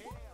그